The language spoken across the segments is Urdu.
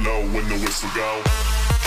low when the whistle go.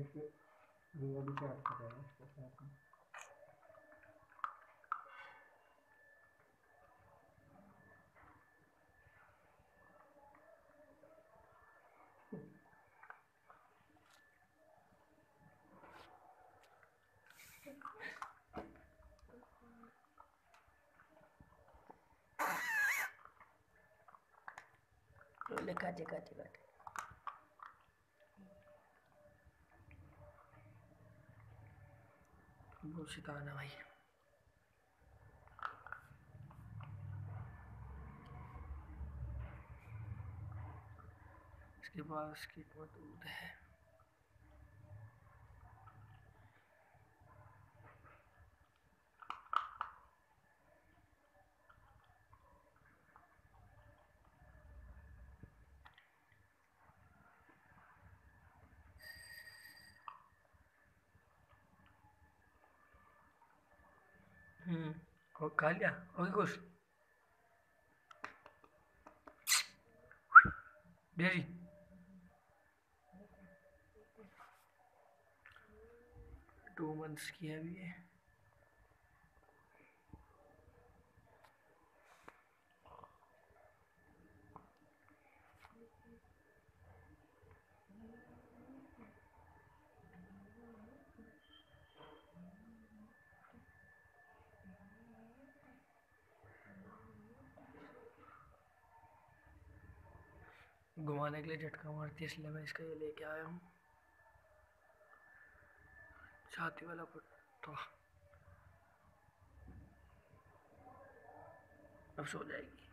جیسے ریئل بھی چارج کر رہے ہیں اس کے ساتھ میں لکھا جگہ جگہ وہ شکانا بھائی۔ اس کے بعد اس کی بہت دودھ ہے۔ ہوں اور کھا لیا اور کچھ ڈیری ٹو منتھس کی ابھی ہے گھمانے کے لیے جھٹکا مارتی ہے، اس لیے میں اس کا یہ لے کے آیا ہوں۔ چھاتی والا پٹا اب سو جائے گی۔